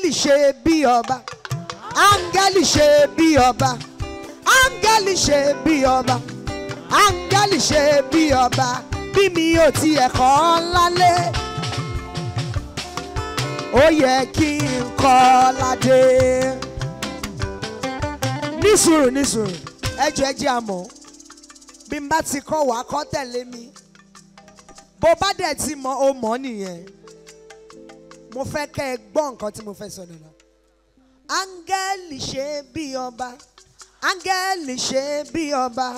áńgẹ́lì ṣe bí ọba. Áńgẹ́lì ṣe bí ọba. Áńgẹ́lì ṣe bí ọba. Áńgẹ́lì ṣe bí ọba. Bí mi ò tiẹ̀ kọ́ lálé. Ó yẹ kí n kọ́ ládé. Nísùrù nísùrù ẹjọ ẹjẹ àmọ́ bí n bá ti kọ́ wàá kọ́ tẹ̀lé mi. Bó bá dẹ̀ ti mọ̀ ó mọ̀ nìyẹn mo fẹ́ kẹ́ ẹ gbọ́ nǹkan tí mo fẹ́ sọ nìyẹn áńgẹ́lì ṣe bí ọba. Áńgẹ́lì ṣe bí ọba.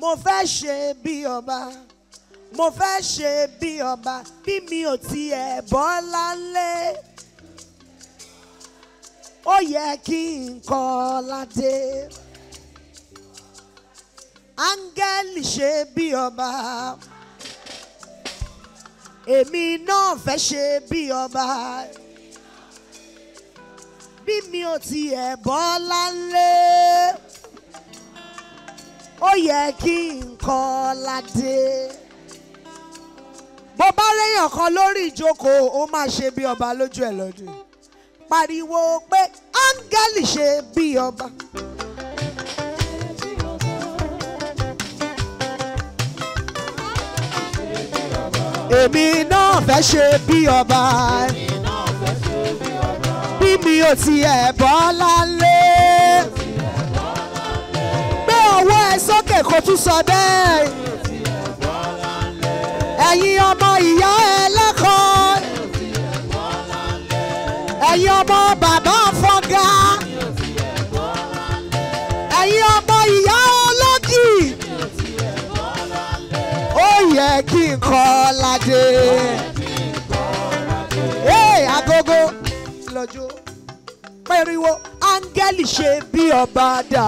Mo fẹ́ ṣe bí ọba. Mo fẹ́ ṣe bí ọba. Bí mi ò tiẹ̀ bọ́ lálé. Ó yẹ kí n kọ́ ládé. Áńgẹ́lì ṣe bí ọba èmi náà fẹ́ ṣe bí ọba. Bí mi ò tiẹ̀ bọ́ lálé. Ó yẹ kí n kọ́ ládé. Bó bá réyàn kan lórí ìjókòó ó máa ṣe bí ọba lójú ẹ̀ lọ́dún. Pariwo pé áńgẹ́lì ṣe bí ọba. Èmi náà fẹ́ ṣe bí ọba. Bí mi ò tiẹ̀ bọ́ lálé. Gbé ọwọ́ ẹ sókè kó tún sọ bẹ́ẹ̀. Ẹ̀yin ọmọ ìyá ẹlẹ́kọ̀ọ́ ẹ̀yin ọmọ bàbá fọ́gá ládé ee agogo lọ́jọ́ pẹ̀riwo áńgẹ́lì ṣe bí ọba dà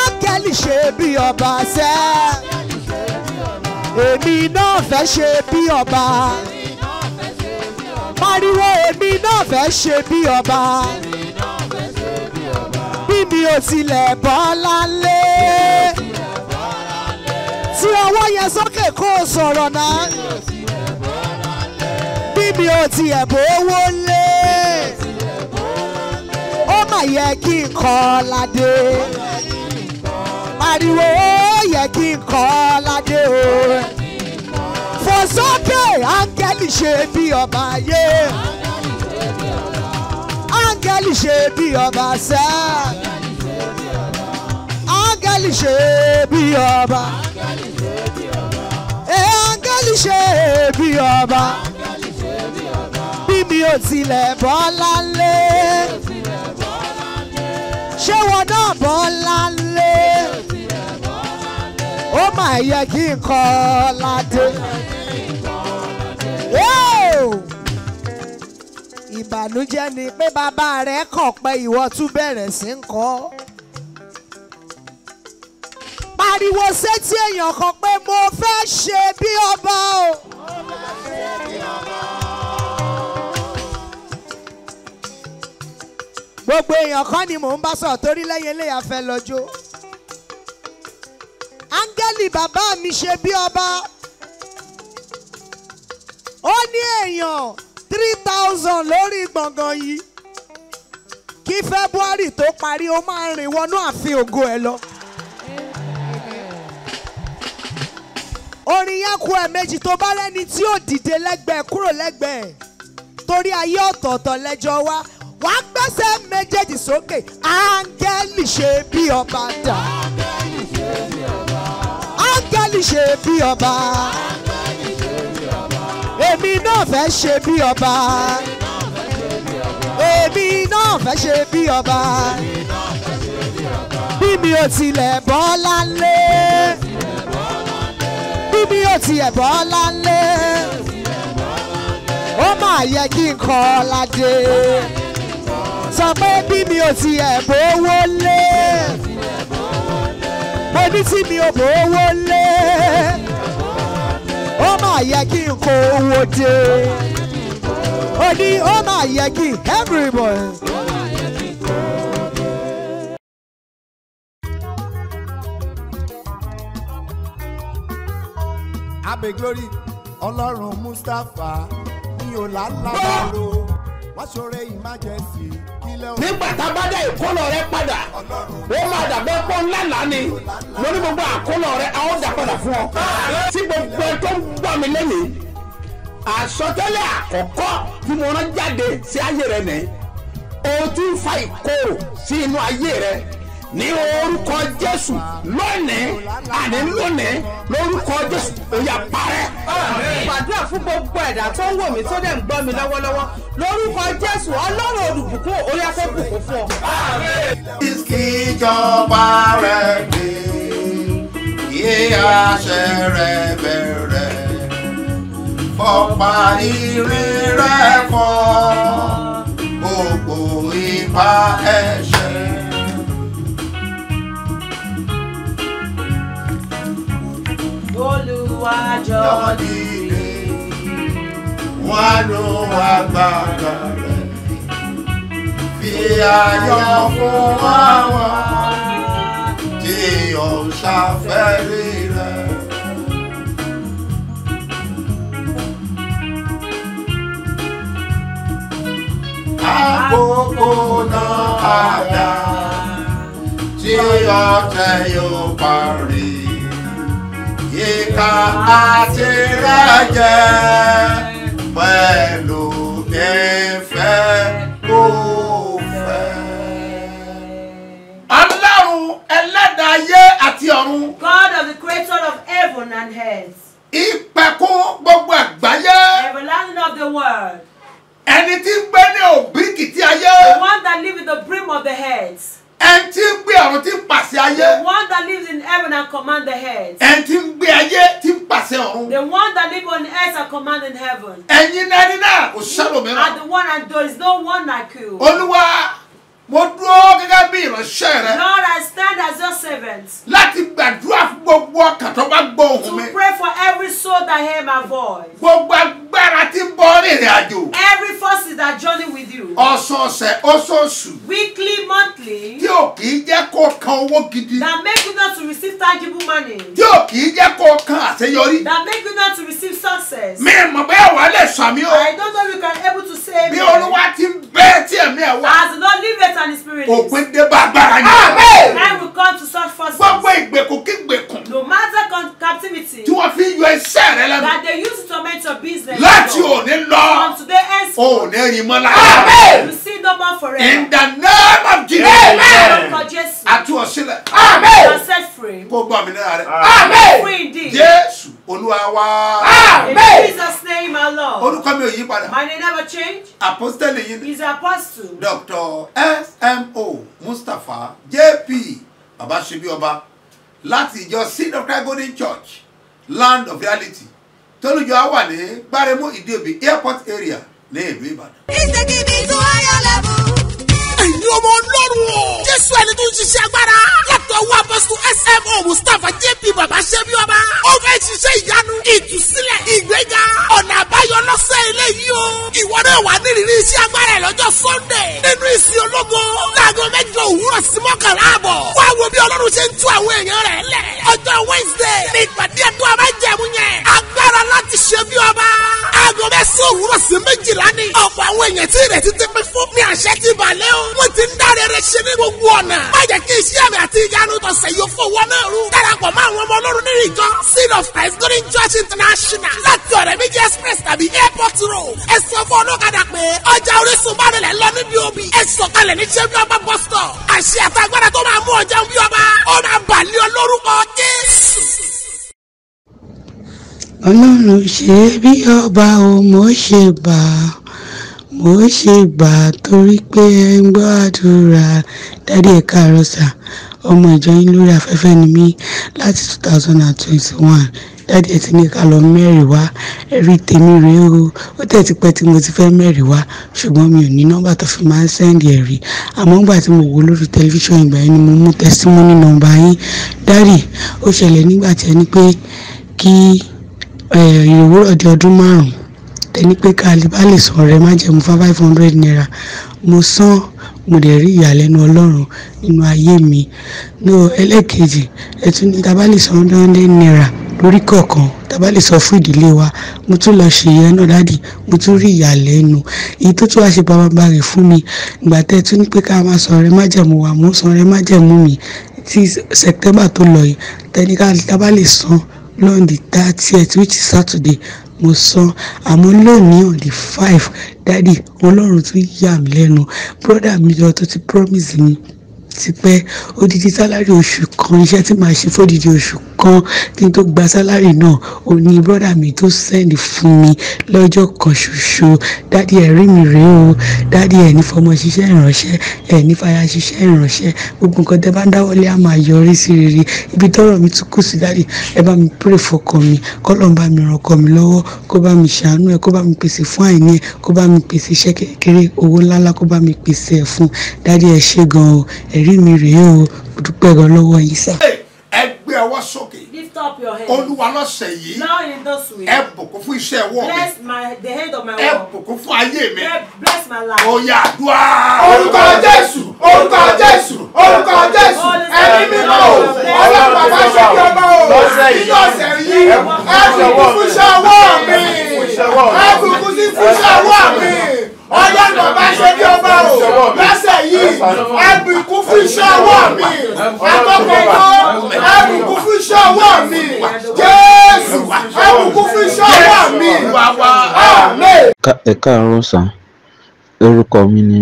áńgẹ́lì ṣe bí ọba sẹ́ẹ̀ èmi náà fẹ́ ṣe bí ọba. Pariwo èmi náà fẹ́ ṣe bí ọba. Bí mi ò tilẹ̀ bọ́ lálé. Tí ọwọ́ yẹn sókè kó o sọ̀rọ̀ náà. Bí mi ò tiẹ̀ bówó lé. Ó mà yẹ kí n kọ́ ládé. Pariwo ó yẹ kí n kọ́ ládé o. Fò sókè áńgẹ́lì ṣe bí ọba yé. Áńgẹ́lì ṣe bí ọba sẹ́. Áńgẹ́lì ṣe bí ọba. Ẹ áńgẹ́lì ṣe bí ọba. Bí mi ò tilẹ̀ bọ́ lálé. Ṣé wọn náà bọ́ lálé? Ó mà yẹ kí n kọ́ ládé. Ìbànújẹ́ ni pé bàbá rẹ̀ kàn pé ìwọ tún bẹ̀rẹ̀ sí ń kọ́. Pariwo sétí èèyàn kan pé mo fẹ́ ṣe bí ọba o. gbogbo èèyàn kan ni mò ń bá sọ̀rọ̀ torí lẹ́yìn eléyà fẹ́ lọ́jọ́. áńgẹ́lì bàbá mi ṣe bí ọba ó ní èèyàn three thousand lórí gbọ̀ngàn yìí kí february tó parí ó máa rìn wọnú ààfin ògo ẹ lọ. Orin yẹn kú ẹ̀ẹ̀mejì tó bá rẹ́ni tí ò dìde lẹ́gbẹ̀ẹ́ kúrò lẹ́gbẹ̀ẹ́ torí ayé ọ̀tọ̀ọ̀tọ̀ lẹ́jọ́ wá. Wà á gbẹ́sẹ̀ méjèèjì sókè. Áńgẹ́lì ṣe bí ọba dà áńgẹ́lì ṣe bí ọba. Èmi náà fẹ́ ṣe bí ọba. Èmi náà fẹ́ ṣe bí ọba. Bí mi ò tilẹ̀ bọ́ lálé bí mi ò tilẹ̀ bọ́ lálé ó máa yẹ kí n kọ́ ládé sọ pé bí mi ò tiẹ̀ bówó lé. Mo ní tí mi ò bówó lé. Ó máa yẹ kí n kó owó dé. Ó ní ó máa yẹ kí everybody. Abe glory. Ọlọ́run mustapha ní lálàbàrò wọ́n ṣoore emergency kílẹ̀ òun nígbà tá a bá dá ìkólọ rẹ padà ó máa dàbẹ́ pọ́n ńláńlá ni. Mo ní gbogbo àkólọ rẹ a ó dà padà fún ọ. tí gbogbo ẹ tó ń gbọ́ mi lẹ́yìn àsọtẹ́lẹ̀ àkọ́kọ́ tí mo rán jáde sí ayé rẹ nìyí. O ń fa ìkorò sí inú ayé rẹ ní orúkọ jésù lónìí àní lónìí lórúkọ jésù ó yá parẹ́. gbàdúrà fún gbogbo ẹ̀dá tó ń wò mí tó dẹ̀ ń gbọ́ mi lọ́wọ́lọ́wọ́ lórúkọ jésù ọlọ́run olùbùkún orí afẹ́ bùkún fún ọ. kíjọba rẹ̀ dé kí àṣẹ rẹ̀ bẹ̀rẹ̀ fọpa ìrìn rẹ̀ fọ́ gbogbo ipa ẹ̀ṣẹ̀. Olùwàjọ Jọ́dìde wọ́n ló wá gbàgbà rẹ̀ fi ayọ̀ fún àwọn tí ò ṣàfẹ́rí rẹ̀. Àkókò náà àdá tí ọ̀tẹ̀ yóò parí ìka àti rẹ̀jẹ̀ pẹ̀lú ìfẹ́ kò fẹ́. ọlọ́run ẹlẹ́dàá ayé àti ọ̀run. God of the creator of heaven and earth. Ìpẹ̀kun gbogbo àgbáyé. Everlasting of the world. Ẹni tí ń gbé ní òbíríkìtì ayé. The one that lives in the brim of the heads ẹni tí ń gbé ọ̀run tí ń pàṣẹ ayé. The one that lives in heaven and command the heads ẹni tí ń gbé ayé tí ń pàṣẹ ọ̀run. The one that lives on earth and command in heaven. Ẹ̀yin ẹni náà kò sẹ́lòmíràn. are the one and there is no one like you. Olúwa mo dúró gẹ́gẹ́ bí ìránṣẹ́ rẹ. Lord I stand as your servant. Láti gbàdúrà fún gbogbo ọkàn tó bá gbọ́ ohùn mi. to pray for every soul that hear my voice. Gbogbo agbára tí ń bọ́ rìnrìn àjò every forces that journey with you. Ọ̀sọ̀ọ̀sẹ̀ oṣooṣù weekly monthly. Tí ò kì í jẹ́ kó kan owó gidi. That make you not to receive tangible money. Tí ò kì í jẹ́ kó kan àṣeyọrí. That make you not to receive success. Mi mọ̀ bẹ́ẹ̀ wà lè sàmí o. I don't know if you can able to say bí olúwa ti ń bẹ́ tí ẹ̀mí ẹ̀ wá. As the Lord liveth and his spirit lives òpin dé bá agbára yẹn time will come to such forces gbogbo ìgbèkùn kí gbèkùn no matter captivity. Tí wọ́n fi yọ iṣẹ́ rẹ lẹ́nu. That they use to torment your business. Láti òní lọ. From today henceforth. Ní rí mọ́ lára. you see no more In forever the name of Jesus. lórúkọ Jésù Àtú ọ sílẹ̀. you are set free. Kó gbọ́ mi náà rẹ̀. free indeed. Jésù Olúwa wa. in Jesus name Lord Orúkọ mi ò yí padà. my name never change Apostoli yìí ni he is apostle Dr. SMO Mustapha JP Babashibi Ọba láti ìjọ Seed of Christ Golden Church Land of Reality tólùjọ á wà ní Gbáremú Ìdíòbí Airport area ní ìlú Ìbàdàn. Me to higher level. ẹ̀yin ọmọ ọlọ́run o. jésù ẹni tó ń ṣiṣẹ́ agbára. Látọ̀ wá apọ́sítù smo mustapha jp baba ṣẹ́bi ọba. ó fẹ́ ṣiṣẹ́ ìyanu ìtúsílẹ̀ ìgbéga ọ̀nà àbáyọ lọ́sẹ̀ eléyìí o. ìwọ náà wà nírìírí iṣẹ́ agbára ẹ̀ lọ́jọ́ sunday. nínú ìsìn ológo láago mẹ́jọ òwúrọ̀ sí mọ́kànlá àbọ̀. wá wo bí ọlọ́run ṣe ń tú àwọn èèyàn rẹ̀ lẹ̀. ọjọ́ wednesday ní ìpàdé ẹ̀tọ́ abájẹ̀mú yẹn. Mẹ́sàn-án òwúrọ̀ sí méjìlá ni. ọ̀pọ̀ àwọn èèyàn tí ìrètí ti pín fún ní àṣẹ ti balẹ̀ o. wọ́n ti ń dáre rẹ̀ ṣe ní gbogbo ọ̀nà. má jẹ́ kí iṣẹ́ àmì àti ìyanu tọ̀sẹ̀ yóò fowó náà rú. darapọ̀ mọ́ àwọn ọmọ ọlọ́run nínú ìjọ seed of christ golden church international láti ọ̀rẹ́ méjì express tàbí airport road. ẹ sọ fún ọlọ́kadà pé ọjà orísun bá rẹ̀ lọ níbi òbí. ẹ sọ̀kalẹ̀ ní ṣẹ́bí ọba bus stop. àṣẹ àtàgbàdà tó máa mú ọjà bí ọba. ó máa bàlẹ́ ọ lórúkọ jésù. Ọlọ́run ṣe bí ọba o mo ṣe gbà mo ṣe gbà torí pé ẹ ń gbọ́ àdúrà. Dádì ẹ̀ káàárọ̀ sà. Ọmọ ìjọ yín lórí afẹ́fẹ́ ni mí láti two thousand and twenty-one. Dádì ẹ̀ ti ní ká lọ mẹ́rin wá. Ẹ̀rí tèmi rèé o. Ó tẹ̀ ti pẹ́ tí mo ti fẹ́ mẹ́rin wá ṣùgbọ́n mi ò ní nọ́mbà tó fi máa ń sẹ́ndì ẹ̀rí. Àmọ́ nígbà tí mo wò lórí tẹlifíṣàn ìgbà yẹn ni mo mú tẹsímọ́nì nọ́mbà yín. Dádì ó ṣẹlẹ̀ nígbà tí ẹ pé kí ìròwúrọ̀ di ọdún márùn-ún. Tẹni pé ká lè bá lè san ọrẹ májẹ̀mú fún five hundred naira. Mo san mo dẹ̀ rí ìyàlẹ́nu ọlọ́run nínú ayé mi. Ní ẹlẹ́ẹ̀kejì ẹ̀tún ní ká bá lè san hundred naira lórí kọ̀ọ̀kan tábà lè sọ fún ìdílé wa mo tún lọ ṣe yẹn náà dáàdì mo tún rí ìyàlẹ́nu. Èyí tó tún wá ṣe bàbàbàrè fún mi ìgbà tẹ́ ẹ tún ní pé ká máa sọ ọ̀rẹ́ májẹ̀mú wa mo sọ ọ̀rẹ́ májẹ̀mú mi. Tí september tó lọ yìí tẹnika tábà lè lọ́ọ̀dì thirtieth which is saturday mo san àmọ́ lónìí on the five dáàdì ọlọ́run tún yà mí lẹ́nu. Brọ́dà mi jọ tó ti promise mi ti pẹ́. Odidi sálárì oṣù kan iṣẹ́ tí màá ṣe fódidi oṣù kan kí n tó gba sálárì náà ò brọ́dà mi tó sẹ́ndì fún mi lọ́jọ́ kan ṣoṣo. Dádì ẹ̀rí mi rèé o. Dádì ẹ̀ ní fọmọ ṣiṣẹ́ ìránṣẹ́ ẹ̀ ní fàyà ṣiṣẹ́ ìránṣẹ́. Gbogbo nǹkan tẹ́ bá ń dáwọ́lé á máa yọrí sí rere. Ibi tọ́rọ̀ mi tún kù sí dádì ẹ bá mi pray fọkàn mi. Kọ́lọ̀ ń bá mi ràn ọkọ mi lọ́wọ́ kó bá mi ṣàánú ẹ kó bá mi pèsè fún àìní ẹ kó bá mi pèsè iṣẹ́ kékeré owó ńláńlá kó bá mi pèsè ẹ̀ fún dádì ẹ ṣé gan o ẹ̀rí mi rèé o. Mo dúpẹ́ gan lọ́wọ́ yín sá. ẹ gbé ọwọ́ sókè. Lift up your hands. olúwa lọ́sẹ̀ yìí. Ẹ bùkún fún iṣẹ́ ẹwọ́ mi. Bless my the head of my ẹ bùkún fún ayé mi. Bless my life. oyè àdúrà. orúkọ jésù orúkọ jésù orúkọ jésù. Ẹni mímọ́ o. Ọlọ́run bàbá kí ọmọ o. nínú ọ̀sẹ̀ yìí ẹ bùkún fún iṣẹ́ ọwọ́ mi. Ẹ bùkún sí fún iṣẹ́ ọwọ́ mi ọlọ́run bàbá ṣe kí ọmọ o. Lọ́sẹ̀ yìí ẹ bùkún fún iṣẹ́ ọwọ́ mi. Àkọ́kọ́ ẹ bùkún fún iṣẹ́ ọwọ́ mi. Jésù ẹ bùkún fún iṣẹ́ ọwọ́ mi. Ká- ẹ káàárọ̀ sà orúkọ mi ni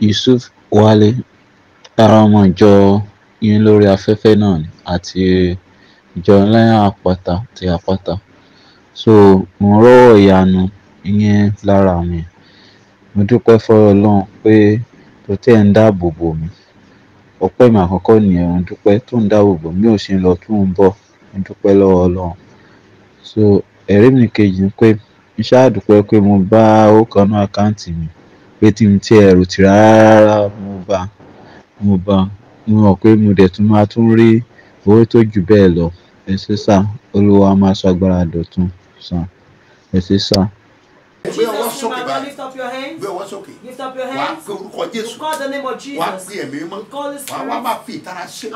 yusuf wálé. Ara ọmọ ìjọ yín lórí afẹ́fẹ́ náà ni àti ìjọ lẹ́yìn àpáta ti àpáta. So mo rọ́wọ́ ìyanu ìyẹn lára mi mo dúpẹ́ fọ́rọ̀ ọlọ́run pé tó tẹ̀ ń dáàbò bò mí. Ọpẹ́ mi àkọ́kọ́ nìyẹn mo dúpẹ́ tó ń dáàbò bò mí ò ṣe ń lọ tó ń bọ̀. Mo dúpẹ́ lọ́wọ́ ọlọ́run. So ẹ̀rí mi kejì ni pé mo ṣáà pé mo bá owó kan náà àkáǹtì mi pé tí mo ti ẹ̀rù tì rárá mo bá mo bá mo pé mo dẹ̀ tún máa tún rí owó tó jù bẹ́ẹ̀ lọ. Ẹ ṣé sà olúwa máa sọ agbára dọ̀tun sà ẹ ṣé sà. Jesus, God, báyìí lift up your hands. Gbé ọwọ́ sókè Lift up your wà á hands. pé orúkọ jésù. Call the name of wà á Jesus. pé ẹ̀mí mímọ́ You call the wà á wá máa fi ìtara ṣe.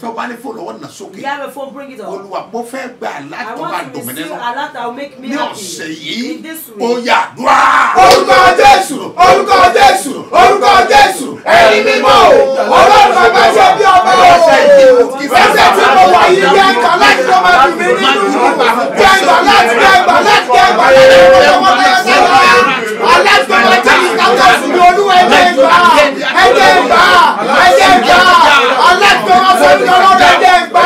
Tó bá ní fóònù ọwọ́ nà sókè. You have a phone, bring it up. olúwa mo fẹ́ gbà I láti máa want to dùn mí receive nínú a lot that will make me ní ọ̀sẹ̀ yìí ó yà àdúrà. orúkọ jésù orúkọ jésù orúkọ jésù. Ẹni mímọ́ o ọlọ́run bàbá ṣe bí ọba o. Ìfẹsẹ̀ tí mo wà yìí jẹ́ ẹ̀ka láti lọ́ máa fi mí nínú jẹ́ ẹ̀ka láti ẹ̀ka láti ẹ̀ka láti. Ẹ̀ka láti jẹ́ alágbèbọ̀ tí ìkàkọ́ sí ní olúwa ẹ̀jẹ̀ ìgbà ẹ̀jẹ̀ ìgbà ẹ̀jẹ̀ ìgbà fún mi ọlọ́run ẹ̀jẹ̀ ìgbà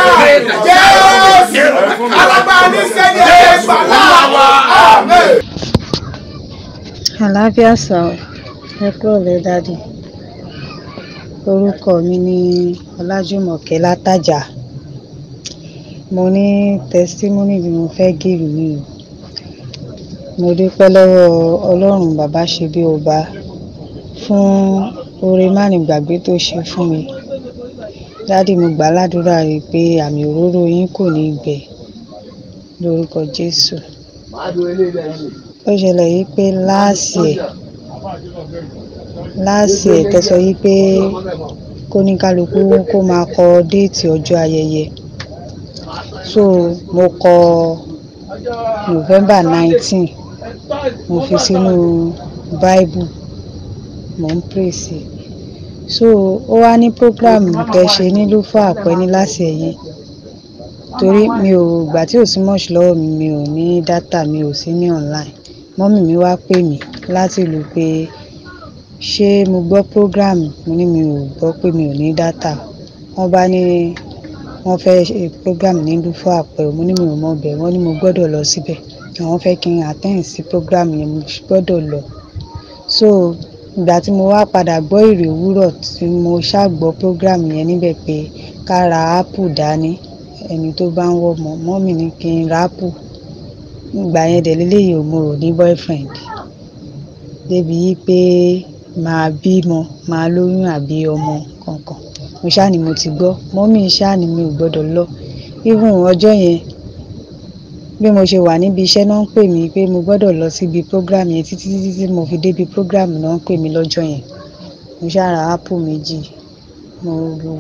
jésù alágbàá ní sẹ́ni ẹ̀jẹ̀ ìgbà láàwọ̀ ẹ kúrò dádì orúkọ mi ní ọlájúmọ̀kẹ́ látàjà. Mo ní tẹsítímọ́nì tí mo fẹ́ gèrè mi o mo dúpẹ́ lọ́wọ́ ọlọ́run bàbá ṣe bí ọba fún oore mánigbàgbé tó ṣe fún mi. Dádì mo gbà ládùúrà i pé àmì òróró yín kò ní gbẹ lórúkọ jésù. Ó ṣẹlẹ̀ yìí pé láàsì ẹ̀ láàsì ẹ̀ tẹ́sọ yìí pé kóníkálukú kó máa kọ déètì ọjọ́ ayẹyẹ. So mo kọ november nineteen mo fi sínú bible mo ń i so ó wá ní program tẹ́ ṣe nílùú fún àpẹ ní láti ẹ̀yìn. Torí mi ò gbà tí ò sí much lọ́wọ́ mi mi ò ní data mi ò sí ní online. Mọ́mì mi wá pè mí láti ìlú pé ṣé mo gbọ́ program? Mo ní mi ò gbọ́ pé mi ò ní data. Wọ́n bá ní wọ́n fẹ́ ṣe program nílùú fún àpẹ. Mo ní mi ò mọ bẹ̀. Wọ́n ní mo gbọ́dọ̀ lọ síbẹ̀ àwọn fẹ́ kí n attend sí program yẹn mo gbọ́dọ̀ lọ. So ìgbà tí mo wá padà gbọ́ ìrè òwúrọ̀ tí mo ṣàgbọ́ program yẹn níbẹ̀ pé ká ra apple dání ẹni tó bá ń wọ́ ọmọ mọ́mì ní kí n ra apple ìgbà yẹn dẹ̀ léléyìí ò mo rò ní boyfriend. Débi yí pé máa bímọ máa lóyún àbí ọmọ kankan. Mo ṣáà ni mo ti gbọ́. Mọ́mì ṣáà ni mi ò gbọ́dọ̀ lọ. Even ọjọ́ yẹn bí mo ṣe wà níbi iṣẹ́ náà ń pè mí pé mo gbọ́dọ̀ lọ síbi program yẹn títí títí tí mo fi débi program náà ń pè mí lọ́jọ́ yẹn. Mo ra apple méjì. Mo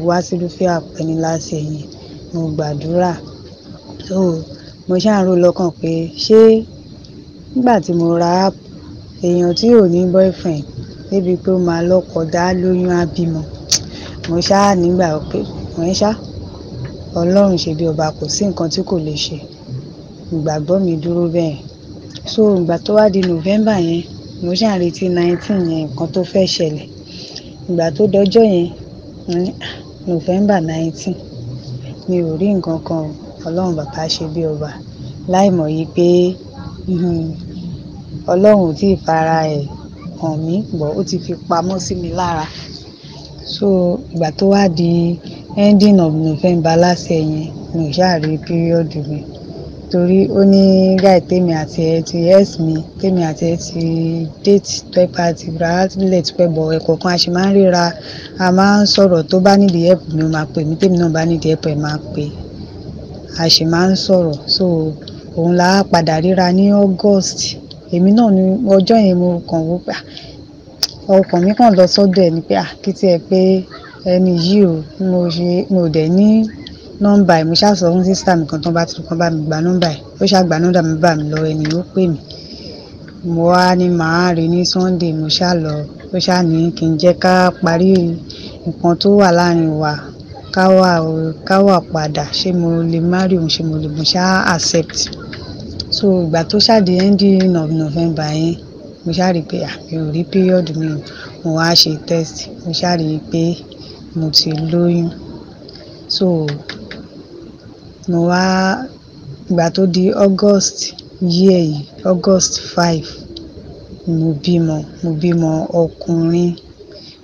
wá sí lúfẹ́ àpẹni láti ẹ̀yìn. Mo gbàdúrà. So mo ṣáà ń rò lọ́kàn pé ṣé nígbà tí mo ra èèyàn tí ò ní boyfriend débi pé ó máa lọ́kọ dá lóyún á bímọ. Mo ṣáà nígbà pé wọ́n ṣá ọlọ́run ṣe bí ọba kò sí nǹkan tí kò lè ṣe ìgbàgbọ́ mi dúró bẹ́ẹ̀. So ìgbà tó wá di november yẹn mo ṣáà retí nineteen yẹn nǹkan tó fẹ́ ṣẹlẹ̀. Ìgbà tó dọjọ́ yẹn ní "Ah, november nineteen. Mi ò rí nǹkan kan ọlọ́run bàbá ṣe bí ọba. Láìmọ̀ yìí pé mhm, ọlọ́run ò tí ì fara ẹ̀ hàn mí bọ̀ ó ti fi pamọ́ sí mi lára. So ìgbà tó wá di ending of november lásẹ̀ yẹn mi ò ṣáà rí píríọ̀dù mi torí ó ní guy tèmi àti ẹ ti ex mi tèmi àti ẹ ti date tẹ́pẹ́ àti brazil ti pẹ́ bọ̀ ẹ̀kọ̀ọ̀kan a ṣe máa ń ríra. A máa ń sọ̀rọ̀ tó bá nídìí help mi ó máa pè mí tèmi náà bá nídìí help ẹ̀ máa pè. A ṣe máa ń sọ̀rọ̀. So òun la á padà ríra ní august. Èmi náà ní ọjọ́ yẹn mo kàn wó pé ọkàn mi kàn lọ sọ́dọ̀ ẹ̀ ni pé kí tiẹ̀ pé ẹni yìí o mo ṣe mo dẹ̀ ní nọ́mbà ẹ̀ mo ṣáà sọ fún sísítà mi kan tó bá ti kàn bá mi gba nọ́mbà ẹ̀. Ó ṣáà gba nọ́mbà mi bá mi lọ ẹni ó pè mí. Mo wá ní màá rí ní sunday mo ṣáà lọ. Ó ṣáà ní kí n jẹ́ ká parí nǹkan tó wà láàárín wa ká wà ká wà padà. Ṣé mo lè marry òun? Ṣé mo lè mo ṣáà accept. So ìgbà tó ṣáà di ending of november yẹn mo ṣáà rí i pé mi ò rí period mi o. Mo wá ṣe test mo ṣáà rí i pé mo ti lóyún. So mo wá ìgbà tó di august year yìí august five mo bímọ mo bímọ ọkùnrin.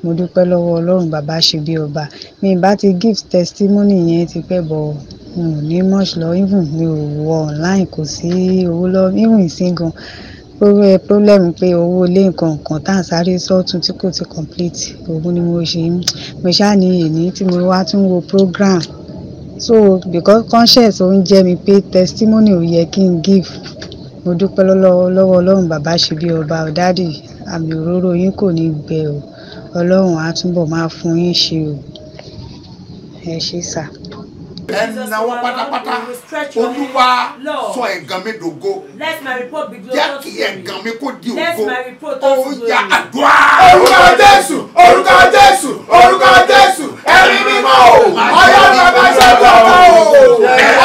Mo dúpẹ́ lọ́wọ́ ọlọ́run bàbá ṣe bí ọba. Mi bá ti give testimony yẹn ti pẹ́ bọ̀ mi ò ní much lọ. Even mi ò wọ online kò sí owó lọ. Even ìsín problem pé owó ilé nǹkan kan tá à ń sáré sọ́ọ̀tún tí kò ti complete. Òun ni mo ṣe mo ṣáà ní èní tí mo wá tún wo program so because conscience ó ń jẹ́ mi pé testimony ò yẹ kí n give. Mo dúpẹ́ lọ́wọ́ ọlọ́run bàbá ṣe bí ọba ọ̀dádì àmì òróró yín kò ní gbẹ o. Ọlọ́run á túbọ̀ máa fún yín ṣe o. Ẹ ṣé sà. Ẹnáwó pátápátá olúwa sọ ẹ̀gàn mi dògo. jẹ́ kí ẹ̀gàn mi kó di ògo. ó yá àdúrà. orúkọ jésù orúkọ jésù orúkọ jésù. Ẹ̀rí mímọ́ o ọyọ́ bàbá ṣẹ́gun ọkọ o.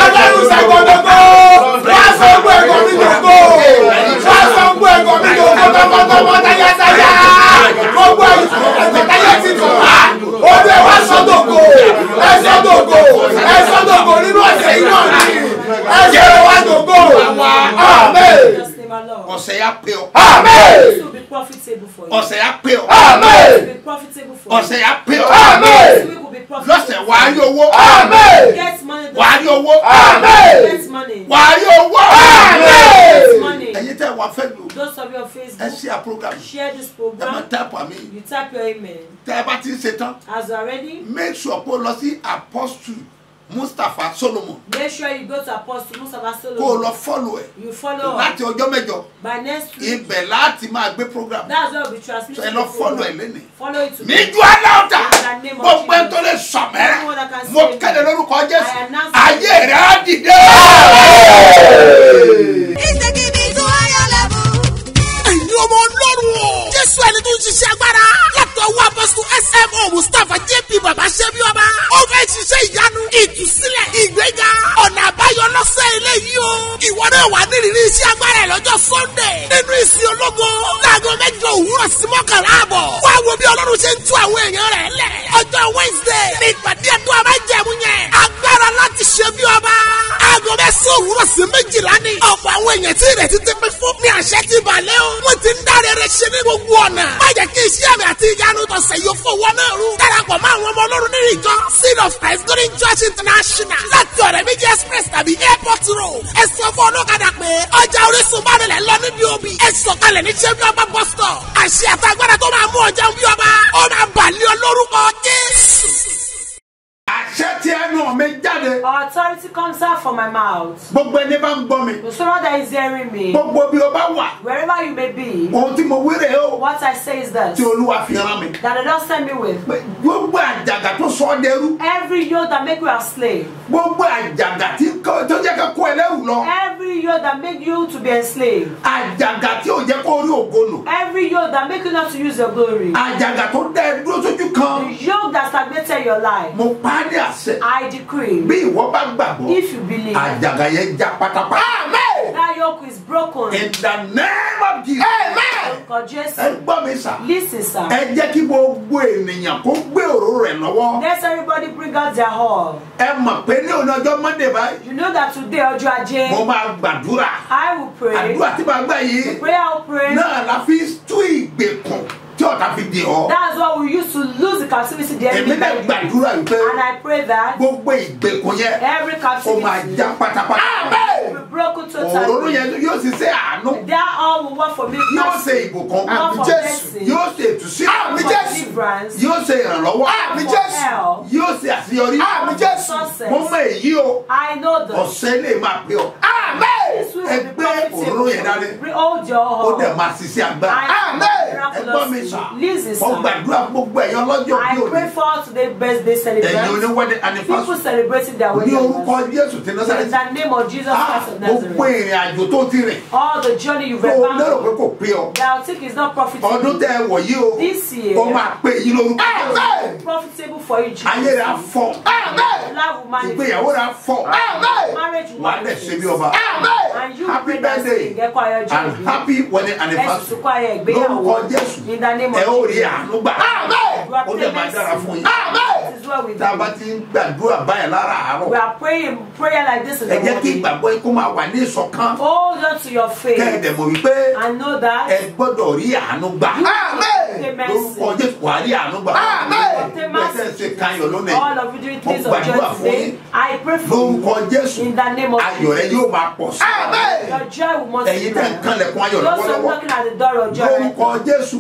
Ọlọ́run ṣẹ́gun ọkọ wá sọ gbọ́ ẹ̀gọ́ mi dògbò wá sọ gbọ́ ẹ̀gọ́ mi dògbò tọmọtọmọ tayátayá gbogbo ẹ̀gọ́ táyé ti kọ̀ wá odò ẹ̀ wá sọ dògbò ẹ̀ sọ dògbò ẹ̀ sọ dògbò nínú ọ̀sẹ̀ yìí náà ni ẹ̀ jẹ́ wá dògbò amen Jesus name alone. Ọ̀sẹ̀ yá pé ọ. Amen This will be profitable for you. ọ̀sẹ̀ yá pé ọ. Amen This will be profitable for you. ọ̀sẹ̀ yá pé ọ. Amen lọ́sẹ̀ wàá rí owó. Amen money. wàá rí owó. Amen money. wàá rí owó. Money. ẹ̀yin tẹ́ wàá fẹ́ lò ẹ Facebook, ṣí à program. share this ẹ máa tápù àmì You type your amen. tẹ́ ẹ bá ti ń ṣe tán As you are ready, make sure o lọ sí apostle mustapha solomon make sure you go to Apostle Mustafa kó o Solomon. lọ fọ́lù ẹ̀ You follow láti up. ọjọ́ mẹ́jọ By next week, ibẹ̀ láti máa gbé program that's why so transmitting ẹ lọ fọ́lù ẹ̀ lẹ́nìí. Follow it níjú In the name of gbogbo ẹ tó lè sọ̀mẹ́ mo kéde me. lórúkọ jésù ayé rẹ̀ á dìde. Taking me to higher level. ẹ̀yin ọmọ ọlọ́run o. jésù ẹni tó ń ṣiṣẹ́ agbára. Látọ̀ wá apọ́sítù smo mustapha jp baba ṣẹ́bi ọba. ó fẹ́ ṣiṣẹ́ ìyanu ìtúsílẹ̀ ìgbéga ọ̀nà àbáyọ lọ́sẹ̀ eléyìí o. ìwọ náà wà nírìírí iṣẹ́ agbára ẹ̀ lọ́jọ́ sunday. nínú ìsìn ológo. láago mẹ́jọ òwúrọ̀ sí mọ́kànlá àbọ̀. wá wo bí ọlọ́run ṣe ń tú àwọn èèyàn rẹ̀ lẹ̀. ọjọ́ wednesday ní ìpàdé ẹ̀tọ́ àbájẹ̀mú yẹn. agbára láti ṣe bí ọba. aago mẹ́sàn-án òwúrọ̀ sí méjìlá ni. ọ̀pọ̀ àwọn èèyàn tí ìrètí ti ṣe ní gbogbo ọ̀nà. má jẹ́ kí iṣẹ́ àmì àti ìyanu tọ̀sẹ̀ yóò fowó náà rú. darapọ̀ mọ́ àwọn ọmọ ọlọ́run nínú ìjọ seed of christ golden church international láti ọ̀rẹ́ méjì express tàbí airport road. ẹ sọ fún ọlọ́kadà pé ọjà orísun bá rẹ̀ lọ níbi òbí. ẹ sọ̀kalẹ̀ ní ṣẹ́bí ọba bus stop. àṣẹ àtàgbára tó máa mú ọjà bí ọba ó máa bà lé ọ lórúkọ jésù. Àṣẹ tí ẹnu mi jáde. Authority comes out from my mouth. gbogbo ẹni bá ń gbọ́ mi. Whosoever that is hearing me, gbogbo bí o bá wà. Wherever you may be, ohun tí mo wéré o. What I say is this. Tí olúwa fi rán mi that the Lord sent me with. gbogbo àjàgà tó sọ ọ́ dẹrú. Every yoke that make you a slave, gbogbo àjàgà tí tó jẹ́ ká kó ẹlẹ́rù lọ. Every yoke that make you to be enslaved, àjàgà tí ò jẹ́ kó rí ògo lò every yoke that make you not to use your glory, àjàgà tó dá ẹ dúró sójú kan. The yoke that stagnated your life, mo pa á ní àṣẹ I decree, bí ìwọ bá gbàgbọ́ if you believe, àjàgà yẹn já pátápátá. that yoke is broken. in the name of Jesus. God ẹ Jesus, gbọ́ mi sà listen, sir. ẹ jẹ́ kí gbogbo ènìyàn kó gbé òróró rẹ̀ lọ́wọ́ Let everybody bring out their all. ẹ mọ̀ pé ní òní ọjọ́ monday báyìí You know that today, Ọjọ́ mo Ajé, máa gbàdúrà I will pray. àdúrà tí màá gbà yìí Prayer I will pray. náà la fi tú ìgbèkùn tí ọ̀tá fi dè ọ́. That's what we use to lose the captivity the èmi náà gbàdúrà wípé And I pray that gbogbo ìgbèkùn yẹn every ó máa captivity já pátápátá. will be broken òróró totally. yẹn yóò sì ṣe àánú. That all will work for me. yóò ṣe ìbùkún. For blessing. yóò ṣe Work for deliverance. yóò ṣe ìrànlọ́wọ́. For help. yóò ṣe àṣeyọrí. For success. mo mọ èyí o. I know that. ọ̀sẹ̀ lè máa pè ọ́. This be ẹgbẹ́ òróró yẹn dání. Ó dẹ̀ máa ṣiṣẹ́ agbára. Ẹgbọ́n mi sà. Mo gbàdúrà gbogbo ẹ̀yọ́ lọ́jọ́ bí òní. pray for today's birthday ẹ̀yin People anifásitì ní wedding orúkọ jésù Jesus Christ of gbogbo ìrìn àjò tó ti rìn. All the journey you've tó lérò pé kò pé ọ. Ọdún profitable. tẹ ẹ wọ̀ yìí o. Ó máa pé yín lórúkọ jésù. Profitable for you, Jesus. ayé rẹ̀ á fọ́. Ìgbéyàwó rẹ̀ á fọ́. Wà á dẹ̀ ṣe bí ọba happy birthday. and happy wedding anniversary. lórúkọ jésù. Ẹ ó rí àánú gbà. Ó dẹ̀ máa dára fún yín. Tá a bá ti ń gbàdúrà báyìí lára àárọ̀ We are praying prayer like this in ẹ jẹ́ kí ìgbàgbọ́ yín kó máa wà ní ìṣọ̀kan. Kẹ́ẹ̀dẹ̀ mọ̀ wípé And know that ẹ gbọ́dọ̀ rí àánú gbà. lórúkọ jésù wà á rí àánú gbà. Obtain gbogbo ẹsẹ̀ ṣe kayọ̀ lónìí mo gbàdúrà fún yín. lórúkọ jésù In the name of ayọ̀ rẹ Jesus. yóò máa pọ̀ sí ẹ̀yin tẹ̀ ń multiply. kanlẹ̀kùn ayọ̀ lọ́wọ́lọ́wọ́. Lórúkọ jésù.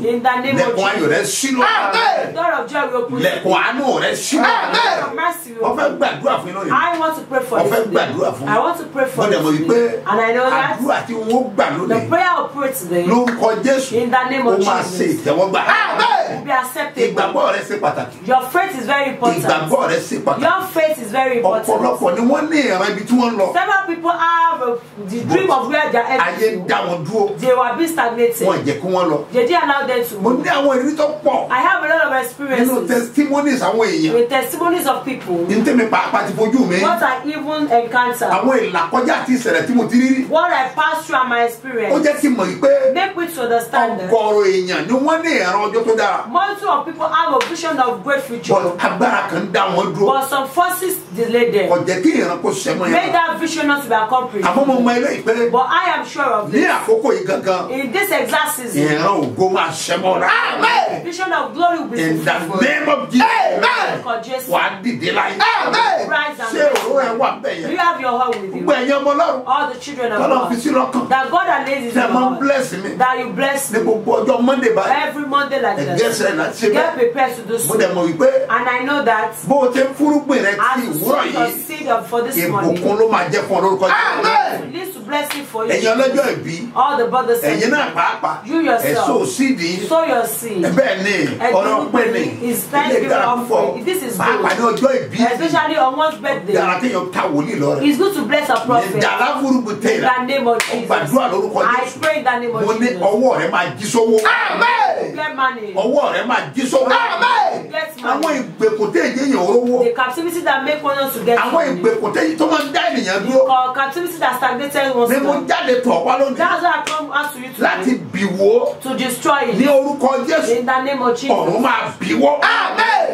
Lẹ̀kùn ayọ̀ rẹ will open. lẹ̀kùn àánú rẹ will wọ́n fẹ́ open. gbàdúrà fún yín lónìí. I want to pray for Mo you fẹ́ today. gbàdúrà fún mo dẹ̀ mọ̀ wípé àdúrà tí wọ́n gbà lónìí lórúkọ jésù. ó máa ṣe ìtẹ́wọ́gbà. Acceptable. ìgbàgbọ́ rẹ ṣe pàtàkì. Ìgbàgbọ́ rẹ ṣe pàtàkì. Ọ̀pọ̀lọpọ̀ ni wọ́n ní ìran ibi tí wọ́n lọ. Several people have uh, the dream of where they are ayé ń heading dá to. wọn dúró. They were being stagnated. wọn jẹ́ kí wọ́n lọ. They didn't allow them to mo move. ní àwọn ìrírí tó pọ̀. I have a lot of nínú experiences testimonies àwọn èèyàn. With testimonies of people. Ní tẹ́mi pàápàá ti fojú mi. What I even encountered, àwọn ìlàkọjá àti ìṣẹ̀lẹ̀ tí mo ti rí rí. What I passed through and my ó experience. jẹ́ kí n mọ̀ yìí pé Make me to understand ọgọ́rọ̀ èèyàn ni wọ́n ní ìran ọjọ́ tó dára. Multitude of people have a vision of great future, but agbára kan dá wọn dúró. But some forces delay them. jẹ́ kí ìran kó sẹ́mọ́ Make that vision not to be accomplished. àmọ́ mo mọ eléyìí pé But I am sure of ní this. àkókò yìí gangan In this exact season, ìran ògo máa sẹ́mọ́ rà vision of glory will be in the fulfilled. name of Jesus. Jesus, wà á dìde láyé. And ṣé òróró ẹ wà bẹ́ẹ̀ yẹn? You have your heart with gbogbo you? ẹ̀yin ọmọ ọlọ́run. All the children of tọ́lọ́ fi God. sí lọ́kàn. That God has laid it tẹ́ in ẹ máa ń your bless heart. That you bless ní me. gbogbo ọjọ́ monday báyìí. Every Monday like this. sẹ́yìn láti ṣe Get bẹ́ẹ̀ prepared to do mo dẹ̀ so. mọ̀ wípé And I know that bó o ti ń fúrúgbìn rẹ as ti you ìwúrọ̀ sow your yìí seed of- for this morning, ìbùkún ló máa jẹ́ fún ọ lórúkọ Jésù. it leads to blessing for you. ẹ̀yin ọlọ́jọ́ ìbí All the brothers and ẹ̀yin náà pàápàá You yourself. sídìí sow your seed. bẹ́ẹ̀ ni ọ̀rọ̀ pé ni ilé thanksgiving offering. This is pàápàá ní good. ọjọ́ ìbí Especially on one's birthday. dára kéèyàn ta wòlíì lọ rẹ̀ It's good to bless a prophet. ìdàlá fúrúgbìn In tẹ̀lá the name of Jesus. gbàdúrà lórúkọ I Jésù pray in the name mo of ní Jesus. ọwọ́ rẹ máa jí sówó Get money. ọwọ́ rẹ máa jí sówó Get àwọn money. ìgbèkùté èyí rówó The captivity that make one to get àwọn money. ìgbèkùté yìí tó máa ń dá ènìyàn The dúró captivity that stagnated one ni mo stone. jáde tọ̀ wá lónìí. That's why I come out to you láti today bìwó to destroy ní it. orúkọ Jésù. In the name of ọ̀run Jesus. máa bìwó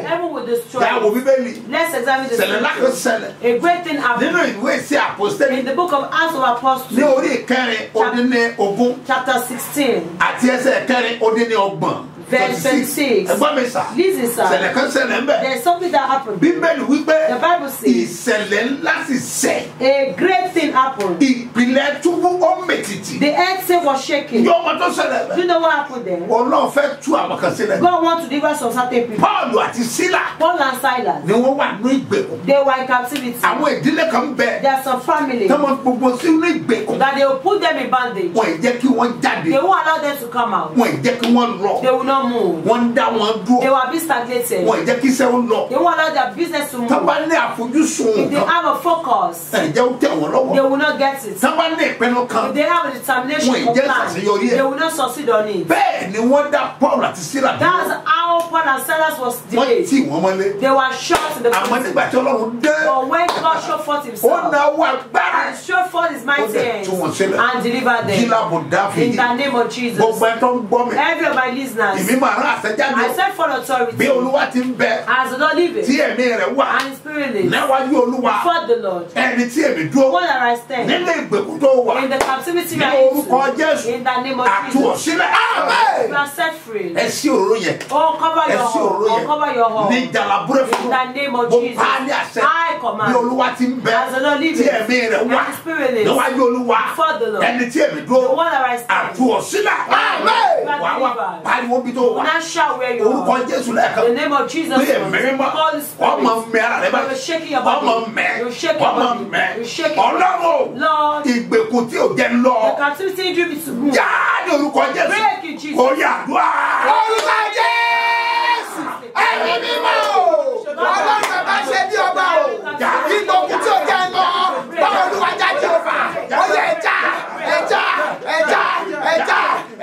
Heaven will destroy dáwọ́ it. bíbélì Let's examine the lákò scripture. A great thing nínú happened ìwé ìsí àpòstẹ́lì in the book of Acts of Apostles, ní orí ìkẹrin ó dín ní ogún. Chapter 16, àti ẹsẹ̀ ìkẹrin ó dín ní ọgbọ̀n Verse 26. ẹgbọ́n mi sà Listen, sir. ṣẹlẹ̀ kan ṣẹlẹ̀ ń bẹ̀ There's something that happened. bíbélì wípé The Bible says ìṣẹ̀lẹ̀ ńlá sì ṣẹ̀ a great thing happened. ìpìlẹ̀ túbú ó mètìtì The earth say was shaking. yóò mọ tó ṣẹlẹ̀ Do you bẹ̀ know what happened then? ọlọ́run fẹ́ tú àwọn kan sílẹ̀ God want to deliver some certain people. paul àti sílà Paul and Silas, ni wọ́n wà ní ìgbèkùn they were in captivity. àwọn ìdílé kan bẹ̀ There are some families wọ́n gbogbo sí ní ìgbèkùn that they will put them in bandage. wọ́n ì jẹ́ kí wọ́n jáde They won't allow them to come out. wọ́n ì jẹ́ kí wọ́n lọ They will not move. wọ́n dá wọn They dúró will be stagnated. wọ́n jẹ́ kí ó lọ They won't allow their business to wọ́n move. ní àfojúsùn If they have a focus, ẹ̀ jẹ́ ó tẹ̀ wọ́n lọ́wọ́ they will not get it. wọ́n bá ní ìpinnu kan If they have a determination Wọ́n ì to jẹ́ plan, ṣàṣeyọrí ẹ̀. they will not succeed on it. bẹ́ẹ̀ ni wọ́n dá paul àti sílà That's how Paul and Silas was wọ́n delayed. tì wọ́n mọ́lé They were shot in the àmọ́ prison. nígbà tí ọlọ́run dé But when God showed forth ó himself, náwó agbára and showed forth his Ó mighty dẹ̀ wọn sílẹ̀. and delivered them gíláàbù in dáfídì the name of Jesus. gbogbo ẹ̀ tó ń gbọ́ mi Every of my listeners, ìmí máa rán àtẹ̀jáde I said for authority, bí olúwa ti ń bẹ as the Lord tí liveth ẹ̀mí rẹ̀ wà and spirit lives, níwájú olúwa before the Lord, ẹni tí èmi dúró one that I stand. nínú ìgbèkùn tó wà in the captivity we ní are orúkọ into, jésù in the name of Jesus, ọ̀sílẹ̀ you are set free. ẹ sí òróró yẹn. Oh, cover your home, oh, cover your home. ní In fún the name of mo Jesus, pa á ní àṣẹ. I bí command olúwa ti ń bẹ as the Lord tí liveth ẹ̀mí rẹ̀ and wà his spirit lives, níwájú olúwa before the Lord, ẹni tí èmi the dúró one that I stand, àtú ọ̀sílẹ̀ Amen. wà wá pariwo bí tó wà. Not shout where you orúkọ jésù lẹ́ẹ̀kan. The name of Jesus pé mímọ́ ọmọ mẹ ara rẹ You're shaking your body. ọmọ mẹ. You're shaking your ọmọ mẹ. Ọlọ́run Lord, ìgbèkùn tí ò jẹ́ lọ. Jáde orúkọ jésù. Break in Jesus. kò yà dùá. orúkọ jésù. Ẹ̀mí mímọ́ ọlọ́run bàbá ṣe bí ọba o ìgbòkú tí ó jẹ́ lọ báwo ló wá já jehova ó yẹ ẹja ẹja ẹja ẹja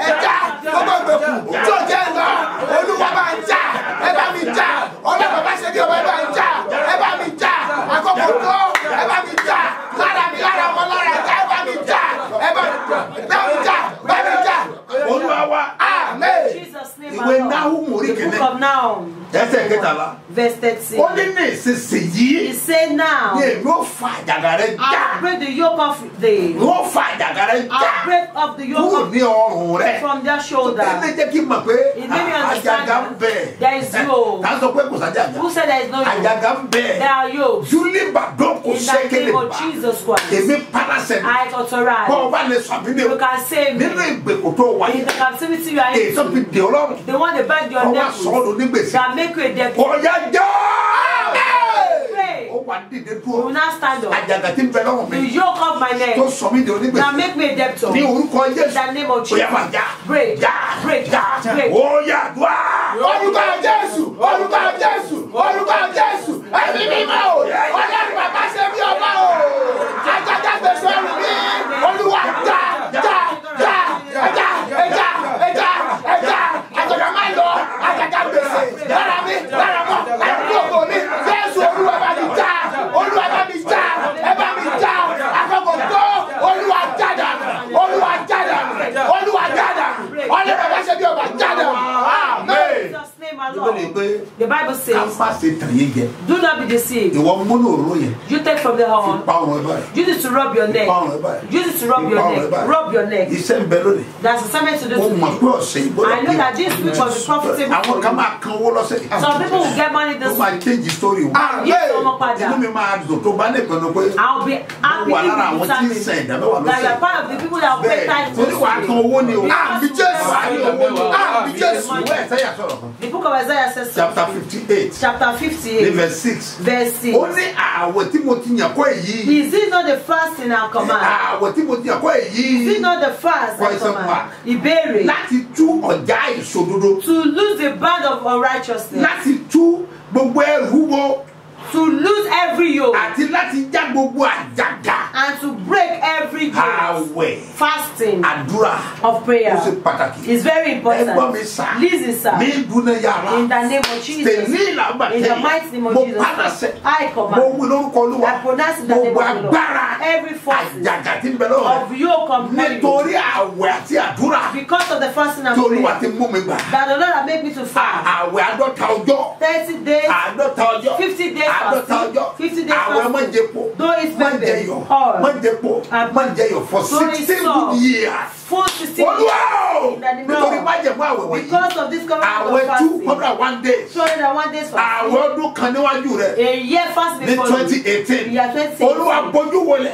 ẹja gbogbo ìgbòkú tí ó jẹ́ lọ olúwa bá ń jà ẹ bá mi jà ọlọ́run bàbá ṣe bí ọba ẹ bá ń jà ẹ bá mi jà àkókò tó ẹ bá mi jà lára mi lára ọmọ lára ẹja ẹ bá mi jà ẹ bá mi jà bá mi jà olúwa wa amen. Jesus' name, ìwé my Nahum Lord. orí The book kìíní of Nahum, verse 13. ó ní ní ìsinsìnyí. He said now, ní èmi fa àjàgà rẹ já I'll break the yoke of ní ó fa àjàgà rẹ já I'll break off the yoke kúrò of ní ọrùn rẹ from their shoulder. ẹni jẹ́ kí n mọ̀ pé understand àjàgà ń bẹ there is yoke. ká sọ pé kò sájàgà Who said there is no yoke? àjàgà ń bẹ There are yokes. júlí bàdó kò In the name of bá Jesus Christ, èmi pálásẹ̀ I bọ́ ọ authorize. bá lè sọ àmì ní You can save nínú me. ìgbèkùn tó wà In the captivity you are èyí tó fi in, dè ọlọ́run the one that bind your ọwọ́ neck sọ́ọ́dún with, nígbèsè that make you a debt. já Pray. ó wà dìde You not stand up. àjàgà tí ń bẹ The mi. Yoke of my neck tó sọ mí di onígbèsè. Make me a debtor. ní orúkọ In jésù. the name of Jesus. já Break. já Break. já Break. ó yà dùá. orúkọ jésù. Orúkọ jésù. Orúkọ jésù. Ẹbí mímọ́ o. Ọlọ́run bàbá ṣe bí ọba o. Ajájá gbèsè ọrùn mi. Olúwa já já já ẹja ẹja ẹja ẹja àjọyọ̀ máa lọ ajájá gbèsè lára mi lára mọ́ lára mi ògbó mi jésù olúwa bá mi já olúwa bá mi já ẹ bá mi já àkókò tó olúwa jádà olúwa jádà olúwa jádà ọlọ́run bàbá ṣe bí ọba jádà amen. Jesus' name, my bíbélì Lord. pé The Bible ká says, má ṣe tàn yín jẹ. Do not be deceived. ìwọ múnú òróró yẹn. You take from the fi horn, pa ọrùn ẹ báyìí. Use it to rub your neck. pa ọrùn ẹ báyìí. Use to rub your neck. Rub your neck. iṣẹ́ ń bẹ lónìí That's assignment to do ó mọ̀ today. pé ọ̀sẹ̀ ìgbọ́dọ̀ I know that this week must be profitable àwọn kan máa kan owó lọ́sẹ̀ Some people will get money ó this máa week. change story padà. mi máa dùn tó bá lè pinnu pé I'll be happy wà lára if àwọn you tí ń determine sẹ̀ ìdámẹ́wàá that you are part of the people that will pay bẹ́ẹ̀ torí this wàá kan owó ni o. Àmì jésù wàá ní owó ni o. Jésù ẹ̀sẹ̀ sọ̀rọ̀. Kan The book of Isaiah says chapter fifty eight Chapter ní 58, verse six. Verse 6. ó ní ààwẹ̀ tí mo ti yàn kọ́ èyí. Is it not the fast in our command? ààwẹ̀ tí mo ti yàn kọ́ Is it èyí not the fast Question mark. Ìbéèrè. láti tú ọ̀já ìṣòdodo To lose the band of unrighteousness. láti tú gbogbo ẹrù wo To lose every yoke. àti láti já gbogbo àjàgà And to break every yoke. ààwẹ̀ Fasting àdúrà of prayer. ó ṣe pàtàkì is very ẹgbọ́n mi important. sá Listen, sir. ní dúnà yàrá In the name of Jesus. tèmi ìlànà In the mighty name of mo Jesus. pàdásẹ I mo command. wí lórúkọ olúwa I pronounce in the name of the Lord. agbára Every forces àjàgà tí ń bẹ lọ́wọ́ of yoke money. nítorí àwẹ̀ àti àdúrà Because of the fasting and prayer. ti mú mi gbà That the Lord has made me to fast. àwẹ̀ àádọ́ta ọjọ́ 30 days. àádọ́ta ọjọ́ 50 days àádọ́ta ọjọ́ àwọn ọmọ jẹ po má jẹ yọ má jẹ po má jẹ yọ for sixteen good years. fún sixteen years olúwa o nítorí májẹ̀mú àwẹ̀ wọ̀nyí àwẹ̀ two hundred and one days. àwẹ̀ ọdún kan níwájú rẹ̀ ní twenty eighteen. Olúwa bójú wọlé.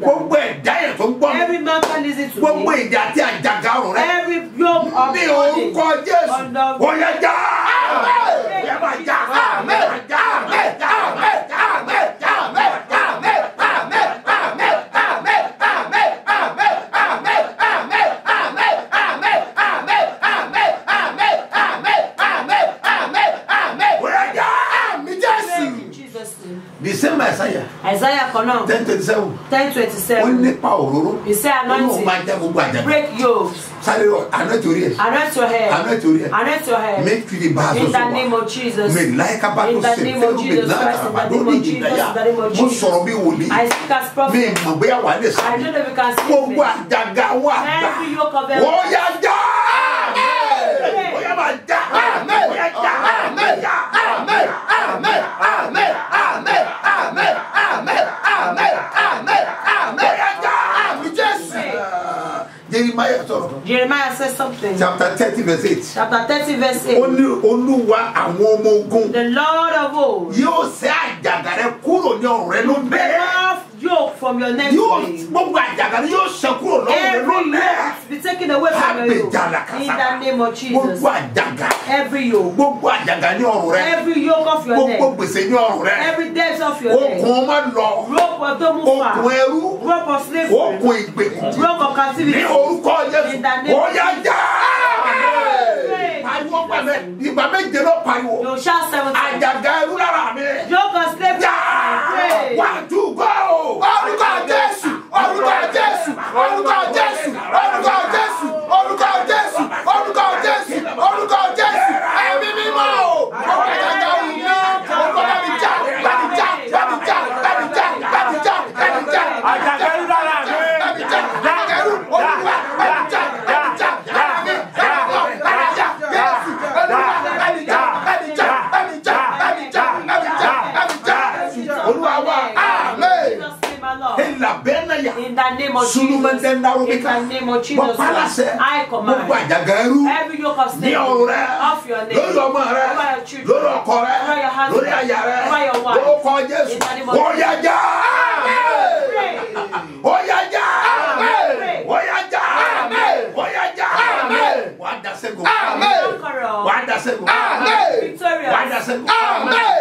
Gbogbo ẹ̀dá yẹn tó ń gbọ́ mi. Gbogbo ìjà àti àjàgà ọ̀rùn rẹ̀. Ní orúkọ jésù. oyè já. Oyè má já. Oyè má já. Oyè má já. Hey, Isaiah àìsáyà kan náà. ten twenty seven. ten twenty seven. ó nípa òróró. ìṣe anointing. ó ní o máa jẹ gbogbo àjẹmọ́. break yokes. sáré rọ anoint your head. anoint your head. anoint your head. anoint your head. make you the bad person. in the name of jesus. may laika bá tó ṣe fẹ́ràn mi lára bá lórí ìdíyà. mo sọ̀rọ̀ bí wòlíì. I speak as prophet. mi mọ̀ bóyá wà lè sáré. I don't know if you can see me. gbogbo àjàgà wà gbà. wọ́n yá já. wọ́n yá máa já. wọ́n yá já. Amen. Amen. Amen. Jeremiah says something. chapter thirty verse eight Chapter thirty verse ó eight. ní olúwa àwọn ọmọ ogun The Lord of hosts. yóò ṣe àjàgà rẹ kúrò ní ọrùn rẹ lónìí Off yoke from your neck. yóò gbogbo àjàgà rẹ yóò ṣe kúrò lọ́rùn rẹ yoke be taken away from. Abijala In the name of Jesus. gbogbo àjàgà Every yoke. gbogbo àjàgà ní ọrùn rẹ Every yoke of your gbogbo neck. gbèsè ní ọrùn rẹ Every debt of your neck. okùn ọmọ lọ Rope of Domufa. okùn ẹrú Rope of slavery. okùn ìgbèkùn Rope of captivity. ní orúkọ jésù In the name ó of yá Jesus. já Pray. pariwo pẹ̀lẹ́ ìgbà méje ló pariwo You shall seven times. àjàgà ẹrú lára mi. Yoke of slavery. Pray. One, two, go! Orúkọ Jésù! Orúkọ Jésù! Orúkọ Jésù! Orúkọ Jésù! Orúkọ Jésù! In the name of Jesus. In the name of Jesus. I command. Gbogbo àjàgà ẹrú. Every yoke of Ní slavery ọrùn rẹ̀. off your neck. Lórí ọmọ rẹ̀. Over your children. Lórí ọkọ rẹ̀. Over your husband. Lórí rẹ̀. Over your wife. Lórúkọ Jésù. In the name of. Pray. Ó Wàá da sẹ́gun. Victorious. Wàá da sẹ́gun.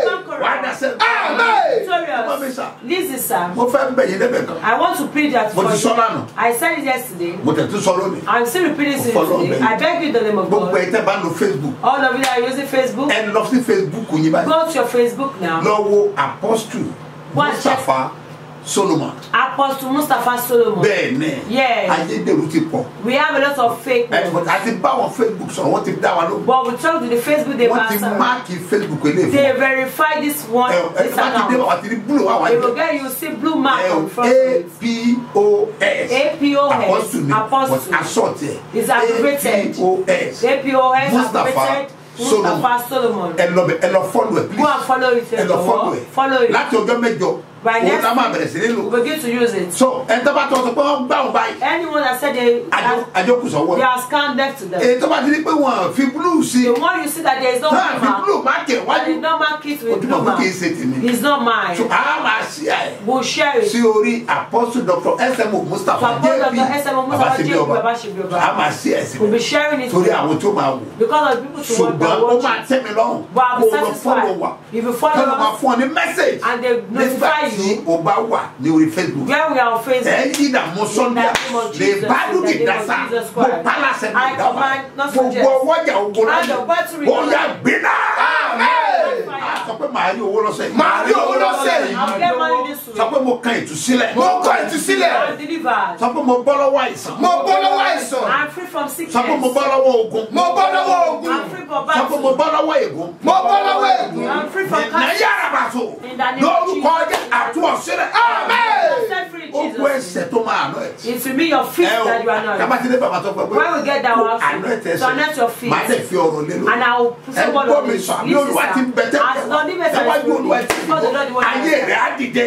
Conqueror. Wàá da sẹ́gun. Ọmọ mi Victorious. sà. Listen, sir. Mo fẹ́ bẹ̀yìn lẹ́bẹ̀ kan. I want to preach that Mo for ti you. sọ lánàá. I said it yesterday. Mo tẹ̀ tún sọ lónìí. I'm still repeating it today. I beg you in the name of Gbogbo God. ẹ̀ tẹ́ bá lo Facebook. All of you that are using Facebook, Ẹ lọ sí Facebook yín báyìí. go to your Facebook now. lọ wo apostle and check. mustapha solomon. Apostle Mustafa Solomon. bẹ́ẹ̀ ni Yes. ayédèrú ti pọ̀. We have a lot of fake ẹ ones. àti báwọn facebook sọ̀rọ̀ wọ́n ti dá wa lóhùn. But we talk to the Facebook, they wọ́n ti máàkì facebook eléyìí They verify this one, ẹ ẹ ti dé wà ti rí búlò wà wá jẹ get you see blue mark ẹ on front apos APOS, apostle ni apostle. but assault ẹ It's aggravated. apos Solomon. Ẹ lọ bẹ ẹ lọ follow ẹ Go please and follow it. ẹ lọ follow ẹ. Follow it. láti ọjọ́ mẹ́jọ òun náà máa bẹ̀rẹ̀ sí ní lò. we'll begin to use it. so ẹ tó bá tọ́ sọ pé wọ́n gbà wọ́n báyìí. Anyone that said they, àjọ àjọkù sọ̀wọ́. they are scanned left to them. èyí tó bá ti rí pé wọn fi blue sí. The one you see that there is no náà fi blue blue mark, and wájú. The normal kit with ojúmọ̀ blue kò mark, kì í ṣe tèmi. Is not so mine. a máa ṣí ẹ. We'll share it. sí orí apostle dr smo mustapha jp. JP Ọba. A máa ṣí ẹ sí We'll be sharing it torí àwọn tó máa wò. Because of people to watch ṣùgbọ́n ó máa tẹ́ mi lọ́rùn But o lọ satisfied if you follow us. tọ́lọ́mà fún ọ ní message. and they notify you. nígbà tí o bá wà ní orí facebook. where we are on facebook. ẹ yí ìdààmú sunday lè bá dúkì dasa mo pálásẹ mi dábàá gbogbo ọwọ́jà ogun láyé ó yà gbiná. amen sọ pé màá rí owó lọ́sẹ̀ yìí. Màá rí owó lọ́sẹ̀ yìí. Sọ pé mo kan ìtúsílẹ̀. Mo kọ ìtúsílẹ̀. Sọ pé mo bọ́ lọ́wọ́ àìsàn. Mo bọ́ lọ́wọ́ àìsàn. I'm free from sọ pé mo sickness. bọ́ lọ́wọ́ ogun. Mo bọ́ lọ́wọ́ ogun. I'm free from sọ pé mo battle. bọ́ lọ́wọ́ ègún. Mo bọ́ lọ́wọ́ ègún. I'm free from cancer. yàrá bàtò In the name of lórúkọ ọjà àtúwọ̀sílẹ̀. Amen. Ó kú ẹsẹ̀ tó máa nọ ẹ̀. It will be your feet that you are not. kábàtìlẹ̀ bàbá tó pẹ́ pé When we get down, àná ẹ̀ your feet. máa dẹ̀ fi ọ̀rọ̀ lé lórí. And I will put ẹ some word gbọ́ on mi it. sọ àbí Listen, olúwa ti ń bẹ níwájú olúwa ẹsẹ̀ ìbò ayé rẹ̀ á dìde.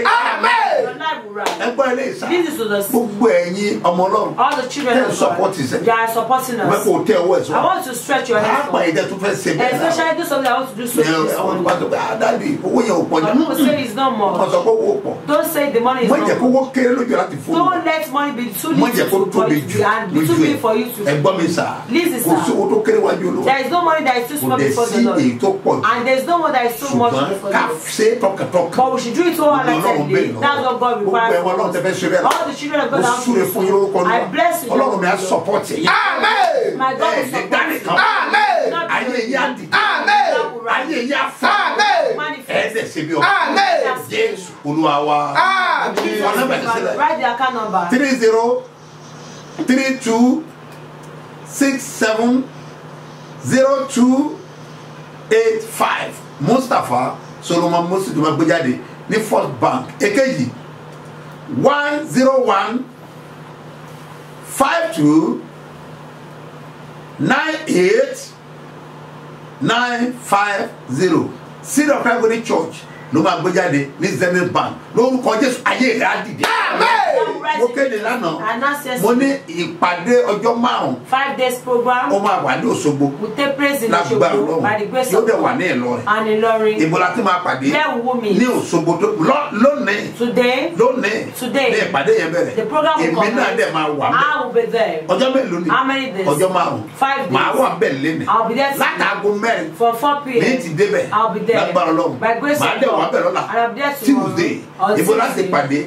ẹgbẹ́ ilé ìsà gbogbo ẹ̀yin ọmọ ọlọ́run tẹ̀ ń support ìsẹ̀ mẹ́kọ̀ọ́ tẹ̀ ọwọ́ ẹ̀sọ́ àpà ìdẹ́ tó fẹ́ ṣe bẹ́ẹ̀. Ah, Dadi owó yẹn ò pọ̀ jù. Ọ̀sọ̀ pé owó pọ̀. Wọ́n jẹ́ kó wọ́n kéré lójú láti fún un wọ́n jẹ́ kó tóbi jù lójú ẹ̀. ẹ̀gbọ́n mi sà kò sí owó tó kéré wájú olúwa. Kò dẹ̀ sí èyí tó pọ̀ jù. Ká ṣe é tọkàntọkàn. But we should do it Ọlọ́run wholeheartedly. That's what God gbogbo requires. ẹ̀wọ̀n náà tẹ fẹ́ ṣe bẹ́ẹ̀ All the children of God mo are súre fún yín lórúkọ I bless you. ọlọ́run mi á support yín. My God ẹ̀ will support. You. Not ayé yín á will rise. ayé yín á fà Manifest. ẹ̀ dẹ̀ ṣe bí ọ jésù olúwa wa. Wọn náà bẹ̀rẹ̀ sílẹ̀. Write the account number. three zero three two six seven zero two eight five mustapha solomon mosi tó ma gbé jáde ní first bank. Èkejì one zero one five two nine eight nine five zero. Seed of golden church ló máa gbé jáde ní zenith bank lórúkọ jésù ayé rẹ á dìde mo kéde lánàá mo ní ìpàdé ọjọ́ márùn-ún five days program. ó máa wà ní òṣogbo We take praise in Osogbo by the yóò dẹ̀ wà ní ìlọrin And Ilorin. ìbò la ti máa pàdé we will meet. ní òṣogbo tó lónìí Today, lónìí Today. ní ìpàdé yẹn bẹ̀rẹ̀ the program will èmi come. náà dẹ̀ máa wà mẹ́ I will be there. ọjọ́ mélòó ni How many days? ọjọ́ márùn Five days. màá wà bẹ́ẹ̀ lẹ́nu I'll be there látàgò mẹ́rin from 4 p.m. ní ti débẹ̀ I'll be there. lágbára ọlọ́run By grace màá of dẹ̀ God. wà bẹ́ẹ̀ lọ́la And I'll be there tomorrow. tuesday Ìbò láti pàdé.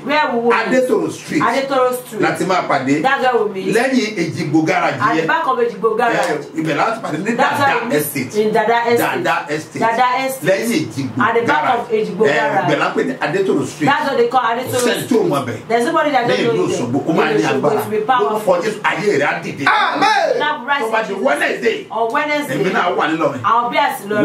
Adétòrò street. Adetoro Street. láti máa pàdé. That's where we meet. lẹ́yìn èjìgbò the yẹn. Back of Ejigbo garage. ẹ, ibẹ̀ láti pàdé ní dada estate. in Dada Estate. lẹ́yìn èjìgbò At the back of Ejigbo ẹ, garage. ibẹ̀ láti pàdé adétòrò street. That's what they call Adetoro Kò sẹ́ni tí Street. mọ bẹ̀. There's nobody that lẹ́yìn don't ìlú òṣogbo ó máa ní agbára. lórúkọ jésù ayé rẹ̀ á dìde. Tó bá di wednesday èmi náà wà nílọrin.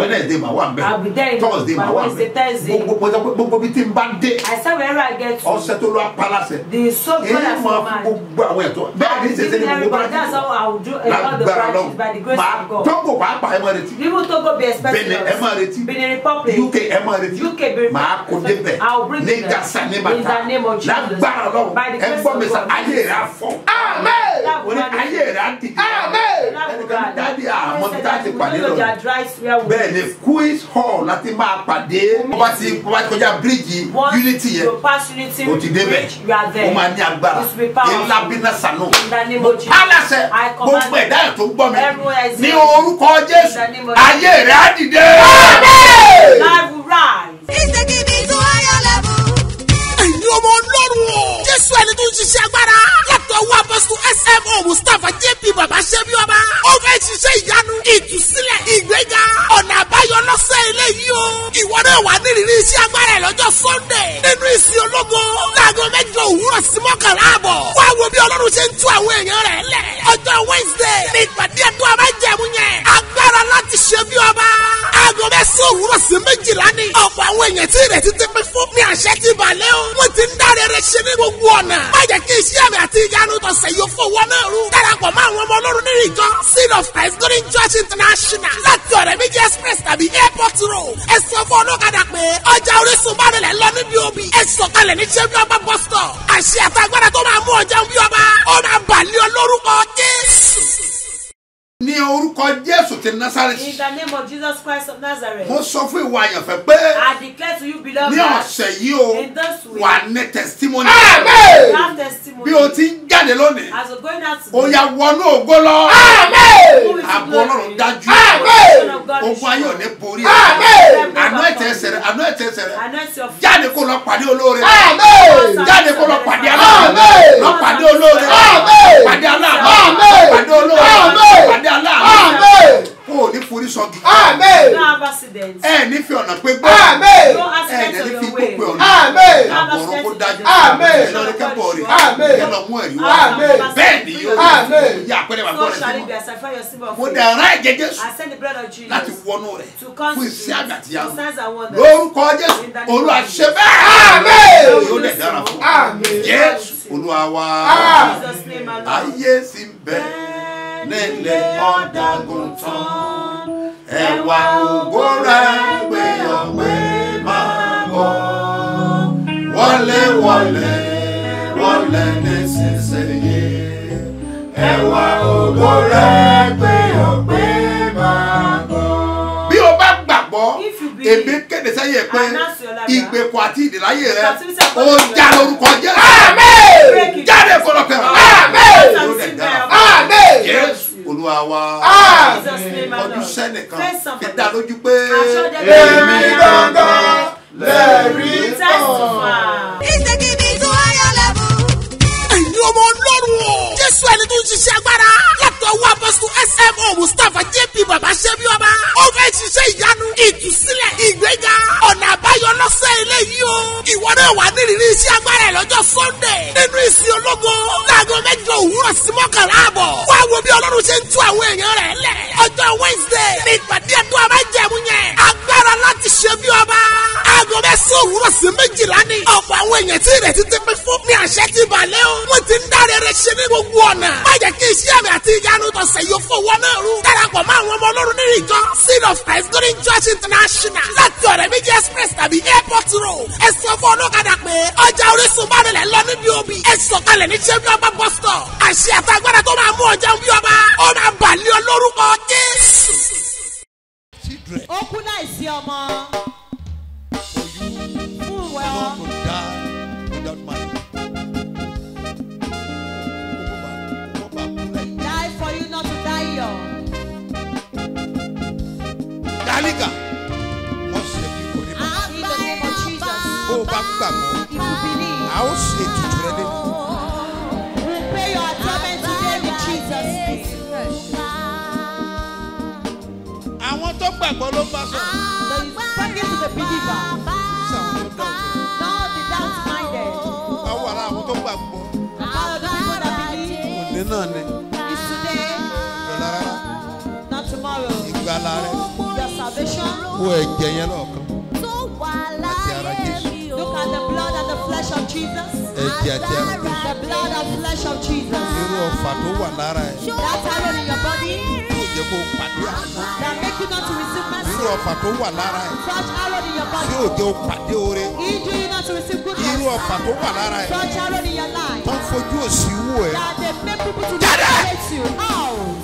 Wednesday màá wà ń I'll be there bẹ̀ thursday màá wà ń bẹ̀ Thursday. gbogbo bí tí n bá dé said wherever I get to, ọ̀sẹ̀ tó lọ apalásẹ̀ the soul God èyí has máa fún command. gbogbo àwọn ẹ̀tọ́. Bẹ́ẹ̀ ní ìṣẹ̀ṣẹ̀ ní gbogbo Everybody, that's how I will do uh, all the lágbára grace máa tóńgò pàápàá ẹ máa retí. People Togo be expecting benin ẹ máa retí. Benin Republic. uk ẹ máa retí. UK be máa kó débẹ̀. Bring ní it there. gasa ní In bàtà. the name of Jesus. lágbára lọ́wọ́ By the ẹ gbọ́ mi sá ayé rẹ̀ á fọ́. That wọ́n ní woman- ayé rẹ̀ á dìde ẹnìkan dáàdi àmọ́ ti pàdé lọ bẹ́ẹ̀ ni quiz hall láti máa pàdé. Ti bọ́bá ti kọjá bíríìjì unity yẹn o ti débẹ̀ o máa ní agbára. Ńlá bínú sànú aláṣẹ gbogbo ẹ̀dá ẹ̀ tó gbọ́ mi. Ní orúkọ jésù. ayé rẹ̀ á dìde. Life will rise. He's taking me to higher level. ẹ̀yin ọmọ ọlọ́run o. jésù ẹni tó ń ṣiṣẹ́ agbára. látọwọ́ apọ́sítù smo mustapha jp baba ṣẹ́bi ọba. ó fẹ́ ṣiṣẹ́ ìyanu ìwọ náà wà nírìírí iṣẹ́ agbára ẹ̀ lọ́jọ́ sunday. nínú ìsìn ológo láago mẹ́jọ òwúrọ̀ sí mọ́kànlá àbọ̀. wá wo bí ọlọ́run ṣe ń tú àwọn èèyàn rẹ̀ lẹ̀. ọjọ́ wednesday ní ìpàdé ẹ̀dọ́ àbájẹ̀mú yẹn. agbára láti ṣe bí ọba. Aago mẹ́sàn-án òwúrọ̀ sí méjìlá ni. ọ̀pọ̀ àwọn èèyàn tí ìrètí ti pín fún ní àṣẹ ti balẹ̀ o. wọ́n ti ń dáre rẹ̀ ṣe ní gbogbo ọ̀nà. má jẹ́ kí iṣẹ́ àmì àti ìyanu tọ̀sẹ̀ yóò fowó náà rú. darapọ̀ mọ́ àwọn ọmọ ọlọ́run nínú ìjọ seed of christ golden church international láti ọ̀rẹ́ méjì express tàbí airport road. ẹ sọ fún ọlọ́kadà pé ọjà orísun bá rẹ̀ lọ níbi òbí. ẹ sọ̀kalẹ̀ ní ṣẹ́bí ọba bus stop. àṣẹ àtàgbàdà tó ọ. Ní orúkọ jésù ti násàrẹ́tì In the name of Jesus Christ of Nazareth. mo sọ fún ìwà àyànfẹ́ pé I declare to you, beloved, ní that ọ̀sẹ̀ yìí o wà ní testimony. You have testimony. bí o ti ń jáde lónìí As you're going out today, yà wọnú ògo lọ. Who is the àbò glory? ọlọ́run dájú is ogun ayé ò ní borí Amen. àánú ẹ̀tẹ̀ ẹsẹ̀ rẹ̀ àánú ẹ̀tẹ̀ ẹsẹ̀ rẹ̀. Jáde kó lọ pàdé olóore. Amen. jáde kó lọ pàdé aláàánú lọ pàdé olóore. Pàdé aláàánú pàdé olóore. Pàdé ẹ ní fi ọ̀nà pé gbọ́. Ẹ accidents ní on fi your way. gbogbo ọ̀nà. Àbọ̀rọ̀ kó dájú. Ẹ lọ rí kẹ́kọ̀ọ́ rẹ̀ ẹ lọ mú ẹ̀rí wá. Bẹ́ẹ̀ ni yóò yí àpẹẹrẹ rẹ̀ shall sí of mo dẹ̀ ara ẹ̀jẹ̀ jésù. I send the blood of Jesus láti wọnú rẹ̀. fún iṣẹ́ àgbà tí a to mú. signs and wonders. lórúkọ jésù. Jesus. ṣe bẹ́ẹ̀. Yóò dẹ̀ dára fún jésù olúwa wa. Ayé sì ń bẹ. Nílé ọ̀dàgùn tán ẹ̀wà ògbó rẹ̀ gbé ọ̀gbẹ́ máa bọ̀. Wọlé wọlé wọlé nísinsìnyí. Ẹ̀wà ògbó rẹ̀ gbé ọ̀gbẹ́ máa bọ̀. bí o bá gbàgbọ́ èmi kéde sẹ́yìn pé ìgbèkùn àti ìdìláyè rẹ ó já lórúkọ jẹ́ àmín jáde kọlọ́kẹ́ àmín àmín jésù olúwa wa name ọdún sẹ́nìkan fi dá lójú pé èmi gangan. Testify. He's taking me to higher level. ẹ̀yin ọmọ ọlọ́run o. jésù ẹni tó ń ṣiṣẹ́ agbára. Látọ̀ wá apọ́sítù smo mustapha jp baba ṣẹ́bi ọba. ó fẹ́ ṣiṣẹ́ ìyanu ìtúsílẹ̀ ìgbéga ọ̀nà àbáyọ lọ́sẹ̀ eléyìí o. ìwọ náà wà nírìírí iṣẹ́ agbára ẹ̀ lọ́jọ́ sunday. nínú ìsìn ológo láago mẹ́jọ òwúrọ̀ sí mọ́kànlá àbọ̀. wá wo bí ọlọ́run ṣe ń tú àwọn èèyàn rẹ̀ lẹ̀. ọjọ́ wednesday ní ìpàdé ẹ̀dọ́ abájẹ̀mú yẹn. agbára láti ṣe bí ọba. Aago mẹ́sàn-án òwúrọ̀ sí méjìlá ni. ọ̀pọ̀ àwọn èèyàn tí ìrètí ti pín fún ní àṣẹ ti balẹ̀ o. wọ́n ti ń dáre rẹ̀ ṣe ní gbogbo ọ̀nà. má jẹ́ kí iṣẹ́ àmì àti ìyanu tọ̀sẹ̀ yóò fowó náà rú. darapọ̀ mọ́ àwọn ọmọ ọlọ́run nínú ìjọ seed of christ golden church international láti ọ̀rẹ́ méjì express tàbí airport road. ẹ sọ fún ọlọ́kadà pé ọjà orísun bá rẹ̀ lọ níbi òbí. ẹ sọ̀kalẹ̀ ní ṣẹ́bí ọba bus stop. àṣẹ àtàgbàdà tó máa mú ọjà bí ọba. ó máa bàlẹ́ ọ lórúkọ jésù. Fún ìwọ die for you not to die young. The Jesus. Bó o bá gbàgbọ́, a ó ṣe ètùtù rẹ lẹ́nu. we pay your atonement today with Jesus. Àwọn tó gbàgbọ́ ló ń bá sọ̀rọ̀. So he's speaking to the believer, Ìgbàlá rẹ. Wo ẹ̀jẹ̀ yẹn lọ́ọ̀kan. Àti ara Jésù. Look at the blood and the flesh of Jesus. Ẹ̀jẹ̀ àti ara Jésù. The blood and flesh of Jesus. Irú ọ̀fà tó wà lára ẹ̀. That arrow in your body Yóò jẹ́ kó pàdé àná. that make you not to receive Irú mercy. ọ̀fà tó wà lára ẹ̀. Such arrow in your body. yóò jẹ́ o pàdé oore. Not to receive good Irú health. ọ̀fà tó wà lára ẹ̀. Such arrow in your life. Tó ń fojú òsì wò ẹ̀. That they make people to hate you. Out.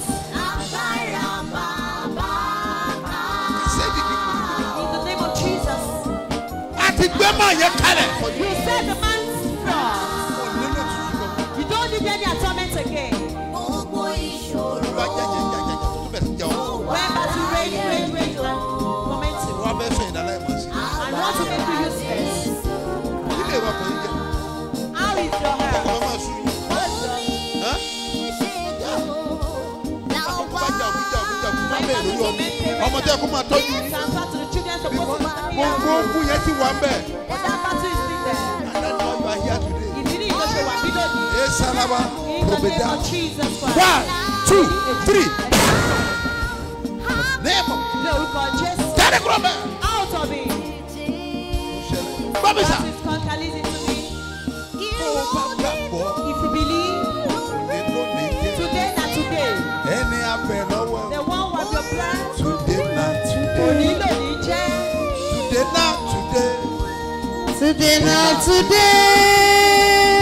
Gbé máa yẹ kalẹ̀. You set the man's lọ. You don't need any atonement again. Bẹ̀. When but you rage, rage, rage, and torment you. Wọ́n fẹ́ sọ ìdálẹ́ ìmọ̀ sí. I want to make you useless. Ilé ìwà kò ní jẹ. How is your Ọkọ̀ health? lọ́ máa sùn yín. Hán? Àkókò bá jà òbí jà òbí jà òbí má bẹ̀rẹ̀ lórí ọmọ. Ọmọ tí ẹ kó máa tọ́jú yín. Gbogbo ogun yẹn ti wà ń bẹ̀. That battle is still there. And that's why you are here today. Wà bí lónìí. Ẹ sálábà Christ. One, two, three. Name of Ní orúkọ Jésù. jáde kúrò mẹ́. Out of it. Bábí sà. That is listen to me. Tó o bá gbàgbọ́ Today, not today.